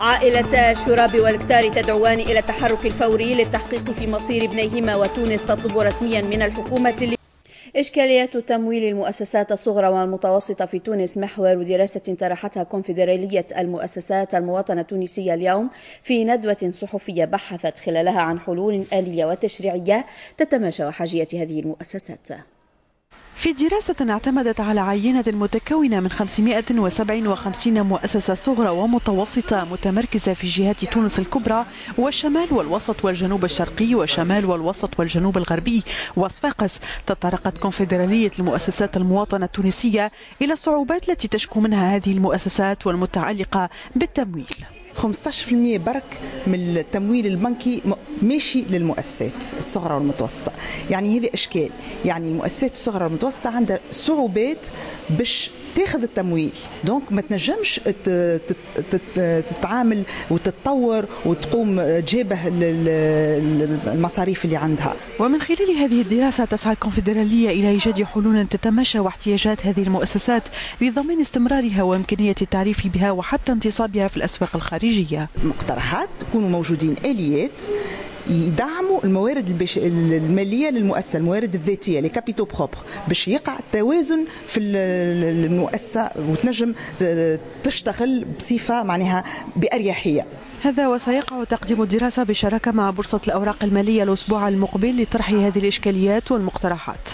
عائلتا الشورابي والقطاري تدعوان إلى التحرك الفوري للتحقيق في مصير ابنيهما وتونس تطلب رسميا من الحكومة إشكاليات تمويل المؤسسات الصغرى والمتوسطة في تونس محور دراسة طرحتها كونفدرالية المؤسسات المواطنة التونسية اليوم في ندوة صحفية بحثت خلالها عن حلول مالية وتشريعية تتماشى وحاجية هذه المؤسسات. في دراسة اعتمدت على عينة متكونة من 557 مؤسسة صغرى ومتوسطة متمركزة في جهات تونس الكبرى والشمال والوسط والجنوب الشرقي والشمال والوسط والجنوب الغربي. وصفاقس تطرقت كونفدرالية المؤسسات المواطنة التونسية إلى الصعوبات التي تشكو منها هذه المؤسسات والمتعلقة بالتمويل. 15% برك من التمويل البنكي ماشي للمؤسسات الصغرى والمتوسطة. يعني هذا إشكال. يعني المؤسسات الصغرى والمتوسطة عندها صعوبات باش تاخذ التمويل. دونك ما تنجمش تتعامل وتتطور وتقوم تجابه المصاريف اللي عندها. ومن خلال هذه الدراسة تسعى الكونفدرالية إلى إيجاد حلول تتماشى واحتياجات هذه المؤسسات لضمان استمرارها وإمكانية التعريف بها وحتى انتصابها في الأسواق الخارجية. مقترحات يكونوا موجودين آليات يدعموا الموارد. المالية للمؤسسة الموارد الذاتية les capitaux propres باش يقع توازن في المؤسسة وتنجم تشتغل بصفة معناها بأريحية هذا وسيقع تقديم الدراسة بشراكة مع بورصة الأوراق المالية الأسبوع المقبل لطرح هذه الإشكاليات والمقترحات